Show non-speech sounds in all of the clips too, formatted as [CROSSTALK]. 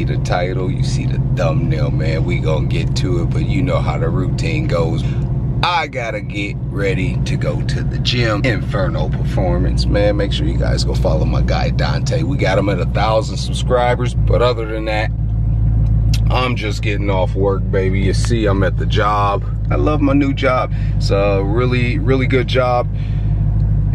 see the title, you see the thumbnail, man. We gonna get to it, but you know how the routine goes. I gotta get ready to go to the gym. Inferno Performance, man. Make sure you guys go follow my guy Dante. We got him at a thousand subscribers, but other than that, I'm just getting off work, baby. You see, I'm at the job. I love my new job. It's a really, really good job.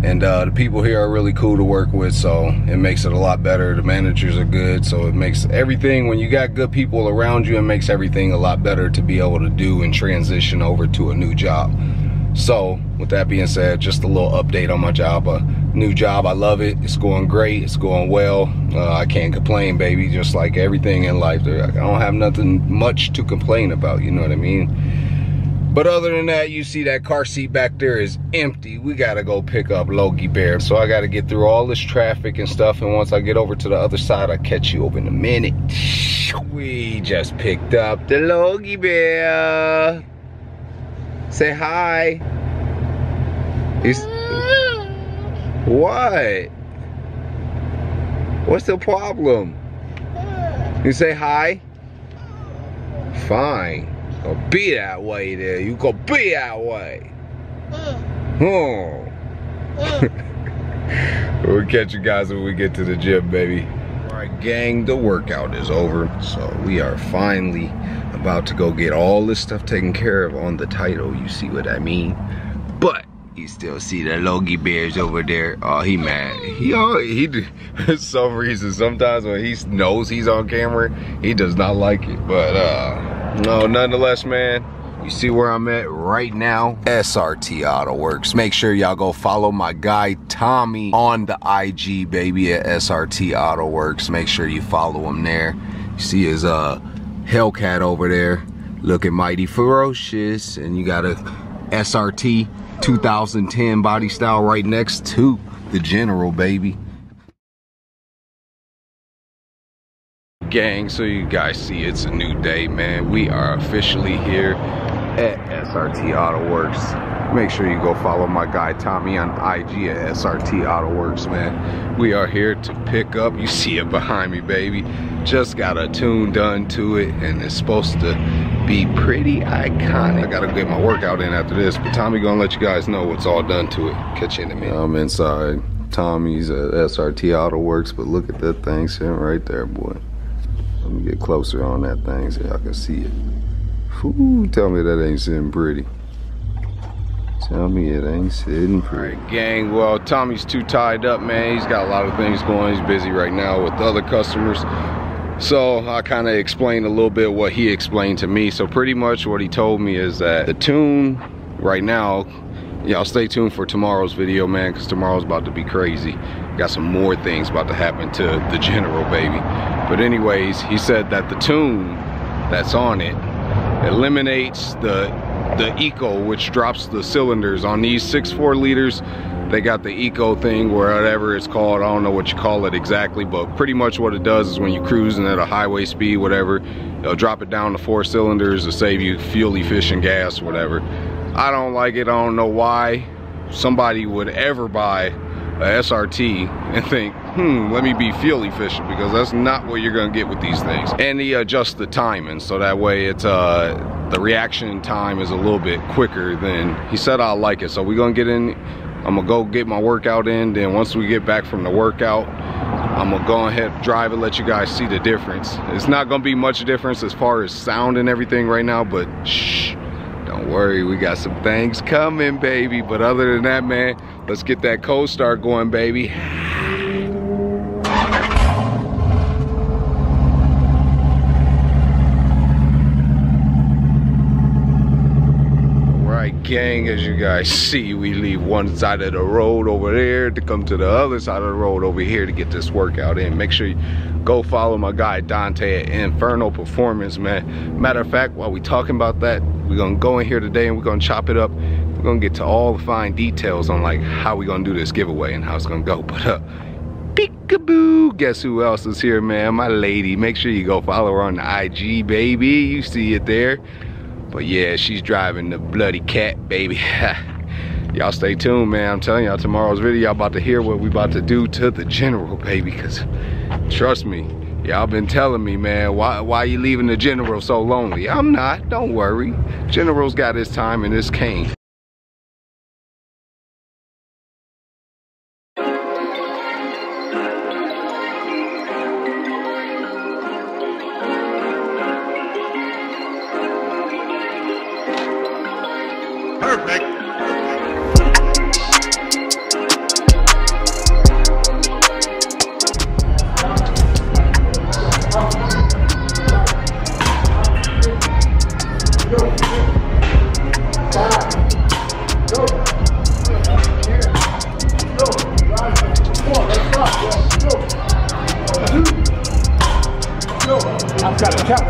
And uh, the people here are really cool to work with, so it makes it a lot better. The managers are good, so it makes everything, when you got good people around you, it makes everything a lot better to be able to do and transition over to a new job. So, with that being said, just a little update on my job. A new job, I love it. It's going great. It's going well. Uh, I can't complain, baby. Just like everything in life, I don't have nothing much to complain about. You know what I mean? But other than that, you see that car seat back there is empty. We gotta go pick up Logie Bear. So I gotta get through all this traffic and stuff. And once I get over to the other side, I'll catch you over in a minute. [LAUGHS] We just picked up the Logie Bear. Say hi. He's, what? What's the problem? You say hi? Fine. Go be that way there. You go be that way. Oh. [LAUGHS] we'll catch you guys when we get to the gym, baby. All right, gang, the workout is over. So we are finally about to go get all this stuff taken care of on the title. You see what I mean? But you still see the Logie Bears over there. Oh, he mad. He all he for [LAUGHS] some reason. Sometimes when he knows he's on camera, he does not like it. But uh, no, nonetheless, man. You see where I'm at right now? SRT Auto Works. Make sure y'all go follow my guy Tommy on the IG, baby, at SRT Auto Works. Make sure you follow him there. You see his uh Hellcat over there looking mighty ferocious. And you got a SRT 2010 body style right next to the General, baby. Gang, so you guys see it's a new day, man. We are officially here at SRT Auto Works. Make sure you go follow my guy Tommy on IG at SRT Auto Works, man. We are here to pick up, you see it behind me, baby. Just got a tune done to it and it's supposed to be pretty iconic. I gotta get my workout in after this, but Tommy gonna let you guys know what's all done to it. Catch you in a minute. I'm inside Tommy's at SRT Auto Works, but look at that thing sitting right there, boy. Get closer on that thing so y'all can see it. Ooh, tell me that ain't sitting pretty. Tell me it ain't sitting pretty. Right, gang, well, Tommy's too tied up, man. He's got a lot of things going. He's busy right now with other customers. So I kind of explained a little bit what he explained to me. So pretty much what he told me is that the tune right now, y'all stay tuned for tomorrow's video, man, because tomorrow's about to be crazy. Got some more things about to happen to the General, baby. But anyways, he said that the tune that's on it eliminates the the eco which drops the cylinders on these six four liters. They got the eco thing whatever it's called. I don't know what you call it exactly but pretty much what it does is when you're cruising at a highway speed whatever it'll drop it down to four cylinders to save you fuel efficient gas whatever. I don't like it. I don't know why somebody would ever buy a SRT and think, hmm, let me be fuel efficient because that's not what you're gonna get with these things. And he adjusts the timing so that way it's uh, the reaction time is a little bit quicker than he said I like it. So we're gonna get in, I'm gonna go get my workout in. Then once we get back from the workout, I'm gonna go ahead drive and let you guys see the difference. It's not gonna be much difference as far as sound and everything right now, but shh, don't worry, we got some things coming, baby. But other than that, man, let's get that cold start going, baby. Gang as you guys see we leave one side of the road over there to come to the other side of the road over here to get this workout in make sure you go follow my guy Dante at Inferno Performance man matter of fact while we talking about that we're gonna go in here today and we're gonna chop it up gonna get to all the fine details on like how we gonna do this giveaway and how it's gonna go [LAUGHS] but uh peekaboo guess who else is here man my lady make sure you go follow her on the IG baby you see it there but yeah, she's driving the bloody cat, baby. [LAUGHS] y'all stay tuned, man. I'm telling y'all tomorrow's video, y'all about to hear what we about to do to the general, baby. Cause trust me, y'all been telling me, man, why why you leaving the general so lonely? I'm not, don't worry. General's got his time and his cane.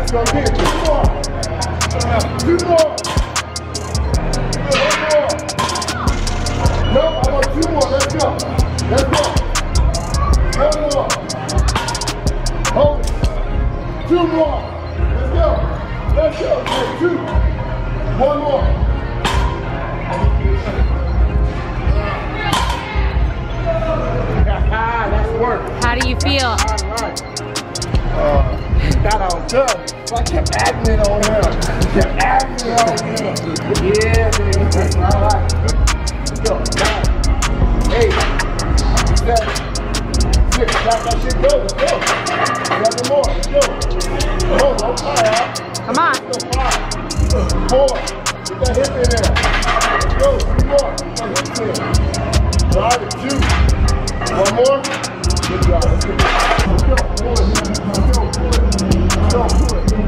Two more. Two more. One more. No, I want two more. Let's go. Let's go. One more. Hold. Two more. Let's go. Let's go. Two. One more. How do you feel? Tough. Fucking admin on him. The admin on him. Yeah, baby. That's my life. Yo, nine, eight, seven, six. Knock that shit go. Let's go. Seven more. Let's go. Come on, don't fire. Come on. Let's go. Five, four. Get that hip in there. Let's go. Three more. Get that hip in. Drive it. Two. One more. Good job. Let's go. Let's go. Let's go. Let's go. Let's go.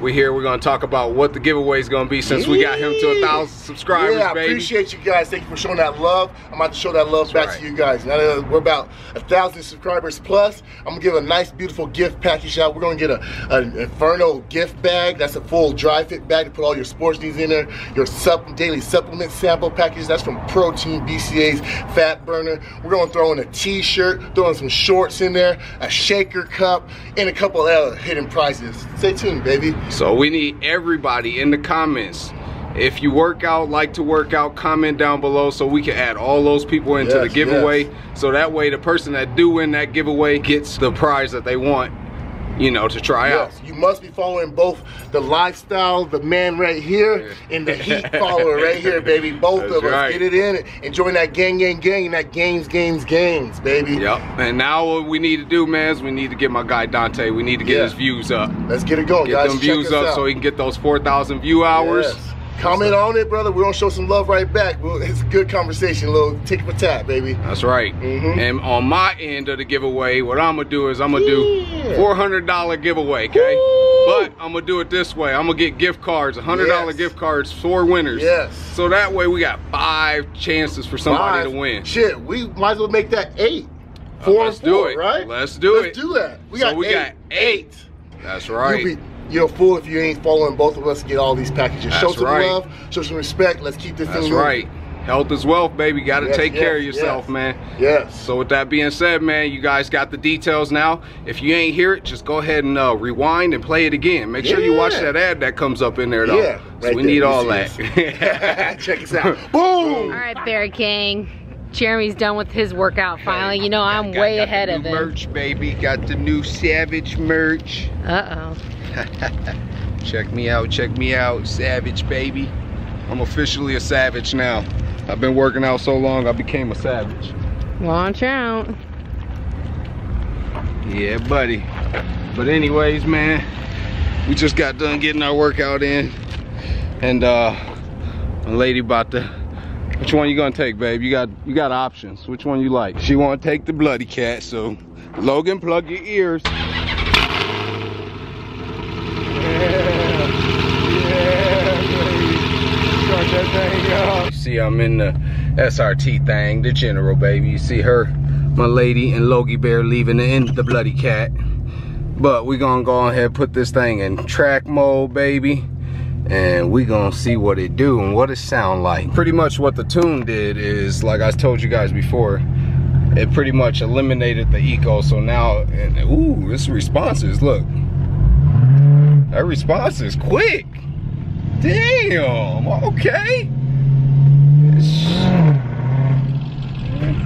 we here. We're gonna talk about what the giveaway is gonna be since we got him to a thousand subscribers. Yeah, I appreciate you guys. Thank you for showing that love. I'm about to show that love That's back right. to you guys. Now that we're about a thousand subscribers plus, I'm gonna give a nice, beautiful gift package out. We're gonna get a an Inferno gift bag. That's a full dry fit bag to put all your sports needs in there. Your sup daily supplement sample package. That's from Protein BCA's Fat Burner. We're gonna throw in a T-shirt, throw in some shorts in there, a shaker cup, and a couple other hidden prizes. Stay tuned, baby. So we need everybody in the comments. If you work out, like to work out, comment down below so we can add all those people into yes, the giveaway. Yes. So that way the person that do win that giveaway gets the prize that they want you know, to try yes, out. You must be following both the lifestyle, the man right here, and the heat follower right here, baby. [LAUGHS] Both That's of us. Get it in and join that gang, gang, gang, and that games, games, games, baby. Yep. And now what we need to do, man, is we need to get my guy Dante. We need to get yeah. his views up. Let's get it going, get guys. Get them views up out. so he can get those 4,000 view hours. Yes. Comment on it, brother. We're gonna show some love right back. It's a good conversation, a little tick for tap, baby. That's right. Mm -hmm. And on my end of the giveaway, what I'm gonna do is I'm gonna yeah. do $400 giveaway, okay? Woo! But I'm gonna do it this way. I'm gonna get gift cards, $100 yes. gift cards four winners. Yes. So that way we got five chances for somebody five. to win. Shit, we might as well make that eight. Four uh, let's four, do it. right? Let's do let's it. Let's do that. We so got we eight. got eight. That's right you're a fool if you ain't following both of us to get all these packages. That's show some right. love, show some respect. Let's keep this That's thing moving. right. Health is wealth, baby. Got to yes, take yes, care of yourself, yes. man. Yes. So with that being said, man, you guys got the details now. If you ain't hear it, just go ahead and uh, rewind and play it again. Make sure you watch that ad that comes up in there, though. Yeah. Right so we there. need all that. [LAUGHS] Check us out. [LAUGHS] Boom. All right, Barrett Gang. Jeremy's done with his workout finally. You know, I'm got, way got ahead of it. merch, baby. Got the new Savage merch. Uh-oh. [LAUGHS] check me out, check me out, Savage, baby. I'm officially a savage now. I've been working out so long, I became a savage. Launch out. Yeah, buddy. But anyways, man, we just got done getting our workout in. And uh, a lady about to which one you gonna take, babe? You got you got options. Which one you like? She wanna take the bloody cat, so Logan, plug your ears. See I'm in the SRT thing, the general baby. You see her, my lady, and Logie Bear leaving in the bloody cat. But we gonna go ahead put this thing in track mode, baby and we gonna see what it do and what it sound like. Pretty much what the tune did is, like I told you guys before, it pretty much eliminated the eco. So now, and, ooh, this response is look. That response is quick. Damn. Okay.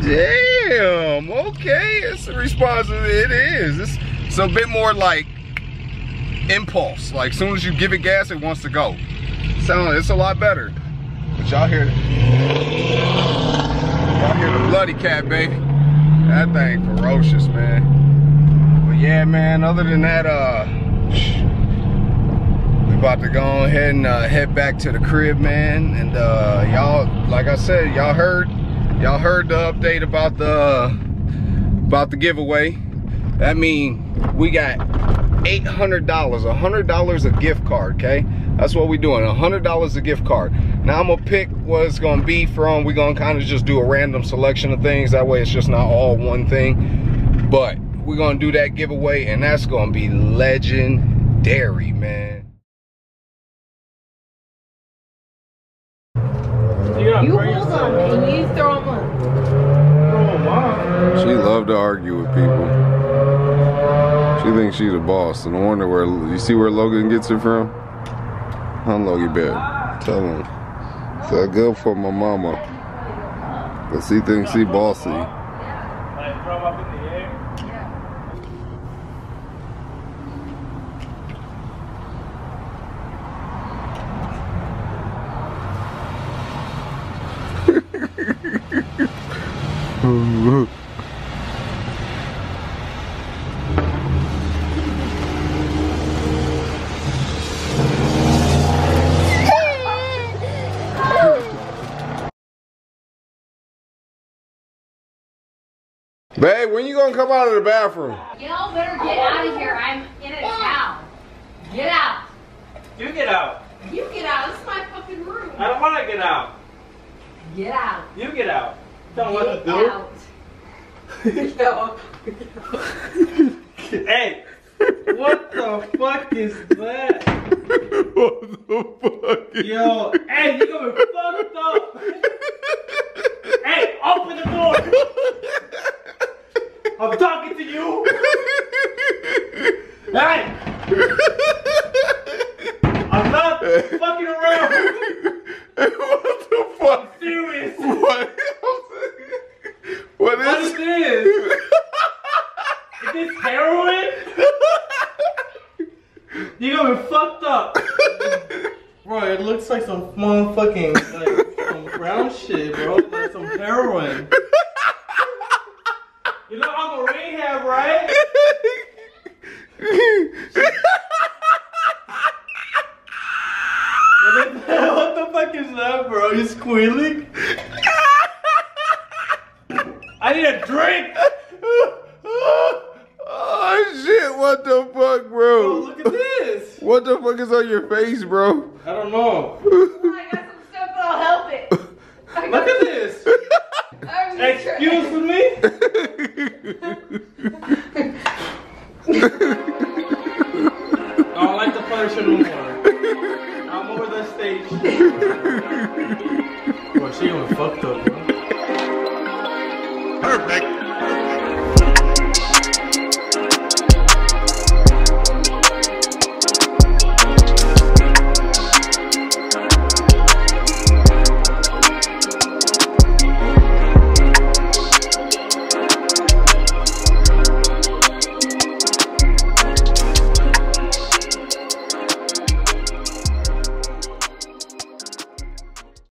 Damn. Okay. It's a response. It is. It's, it's a bit more like impulse. Like soon as you give it gas, it wants to go. Sound it's a lot better. But y'all hear y'all hear the bloody cat, baby. That thing ferocious, man. But yeah, man, other than that, uh we about to go ahead and uh, head back to the crib, man. And uh y'all, like I said, y'all heard y'all heard the update about the about the giveaway. That mean we got $800, $100 a gift card, okay? That's what we're doing, $100 a gift card. Now I'm gonna pick what it's gonna be from. We're gonna kind of just do a random selection of things. That way it's just not all one thing. But we're gonna do that giveaway and that's gonna be legendary, man. You hold on and you throw them up. She loved to argue with people. She thinks she's a boss. And I wonder where, you see where Logan gets it from? Huh, Logan Bet? Tell him. It's that good for my mama. Cause she thinks he bossy. Babe, when you gonna come out of the bathroom? Y'all better get out of here. I'm in a towel. Get out. You get out. You get out. This is my fucking room. I don't want to get out. Get out. You get out. Don't what Get to do. out. [LAUGHS] Hey, what the fuck is that? what the fuck? Yo, hey, you gonna be fucked up. [LAUGHS] hey, open the door. I'm talking to you. Hey, I'm not fucking around. what the fuck? Serious. What? what What is is this? Is this heroin? You gonna be fucked up. Bro, it looks like some motherfucking like some brown shit, bro. Like some heroin. You know I'm a rehab, right? What [LAUGHS] the, what the fuck is that, bro? You squealing? I need a drink. oh shit, what the fuck, Oh, bro? look at this. What the fuck is on your face, bro? I don't know. [LAUGHS] I got some stuff, but I'll help it. Look at this. I'm just trying- Excuse me. Oh, I don't like the Punisher no more. I'm over that stage. Boy, she even fucked up, bro.